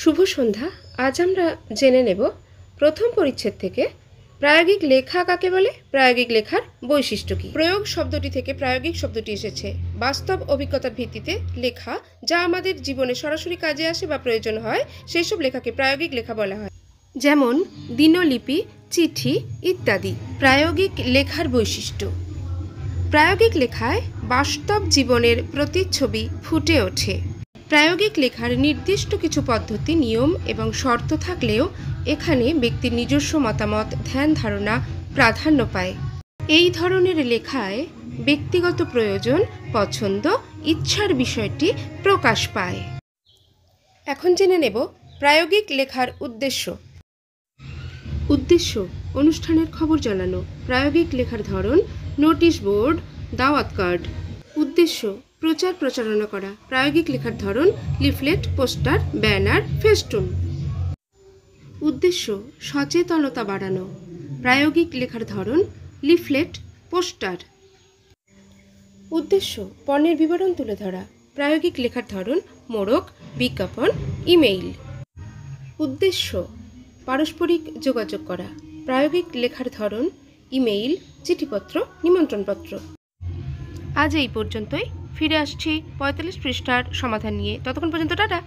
শুভ সন্ধ্যা। আজ আমরা জেনে নেব প্রথম পরিচ্ছেদ থেকে প্রায়োগিক লেখা কাকে বলে, প্রায়োগিক লেখার বৈশিষ্ট্য কী? প্রয়োগ শব্দটি থেকে প্রায়োগিক শব্দটি এসেছে। বাস্তব অভিজ্ঞতার ভিত্তিতে লেখা যা আমাদের জীবনে সরাসরি কাজে আসে বা প্রয়োজন হয় সেই সব লেখাকে প্রায়োগিক লেখা বলা হয়। যেমন, দিনলিপি, চিঠি ইত্যাদি প্রায়োগিক লেখার বৈশিষ্ট্য। প্রায়োগিক লেখায় বাস্তব জীবনের প্রতিচ্ছবি ফুটে ওঠে। প্রায়োগিক লেখার নির্দিষ্ট কিছু পদ্ধতি, নিয়ম এবং শর্ত থাকলেও এখানে ব্যক্তির নিজস্ব মতামত, ধ্যান ধারণা প্রাধান্য পায়। এই ধরনের লেখায় ব্যক্তিগত প্রয়োজন, পছন্দ, ইচ্ছার বিষয়টি প্রকাশ পায়। এখন জেনে নেব প্রায়োগিক লেখার উদ্দেশ্য। উদ্দেশ্য, অনুষ্ঠানের খবর জানানো, প্রায়োগিক লেখার ধরন, নোটিশ বোর্ড, দাওয়াত কার্ড। উদ্দেশ্য প্রচার প্রচারণা করা। প্রায়োগিক লেখার ধরন, লিফলেট, পোস্টার, ব্যানার ফেস্টুন উদ্দেশ্য, সচেতনতা বাড়ানো। প্রায়োগিক লেখার ধরন, লিফলেট, পোস্টার। উদ্দেশ্য, পণ্যের বিবরণ তুলে ধরা। প্রায়োগিক লেখার ধরন, মোড়ক, বিজ্ঞাপন, ইমেইল। উদ্দেশ্য, পারস্পরিক যোগাযোগ করা। প্রায়োগিক লেখার ধরন, ইমেইল, চিঠিপত্র, নিমন্ত্রণপত্র। আজ এই পর্যন্তই। ফিরে আসছি পঁয়তাল্লিশ পৃষ্ঠার সমাধান নিয়ে। ততক্ষণ পর্যন্ত টাটা।